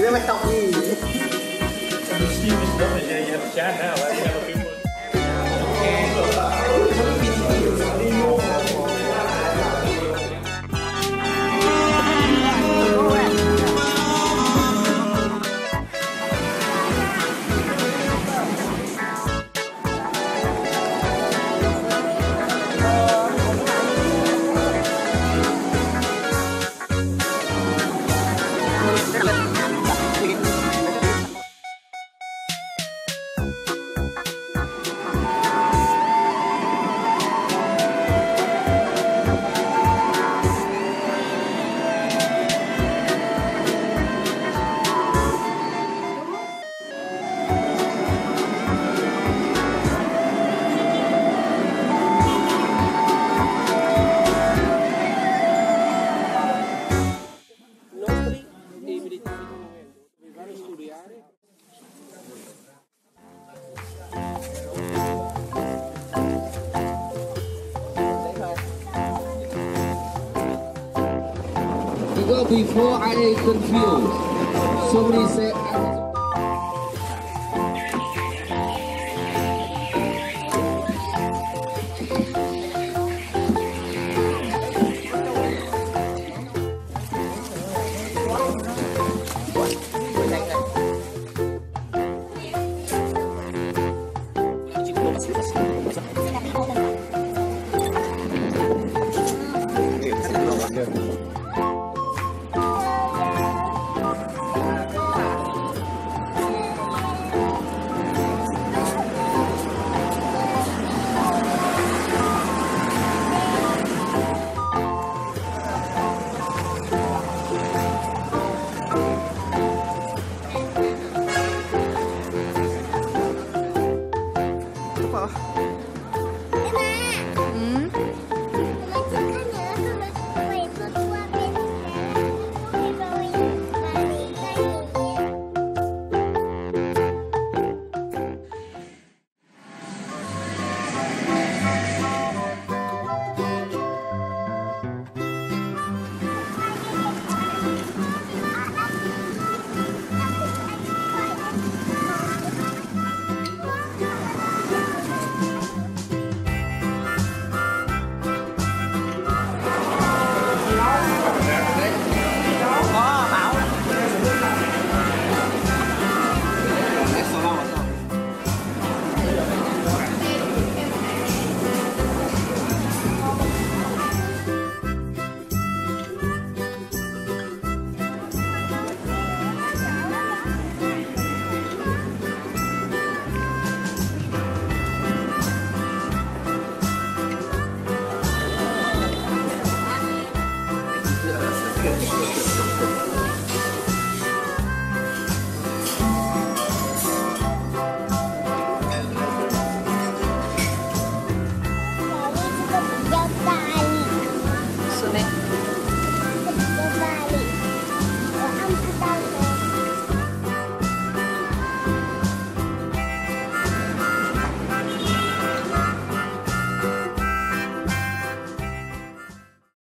You never help me. Is done, yeah, you have a chat now. Because before I confused, somebody said. Good.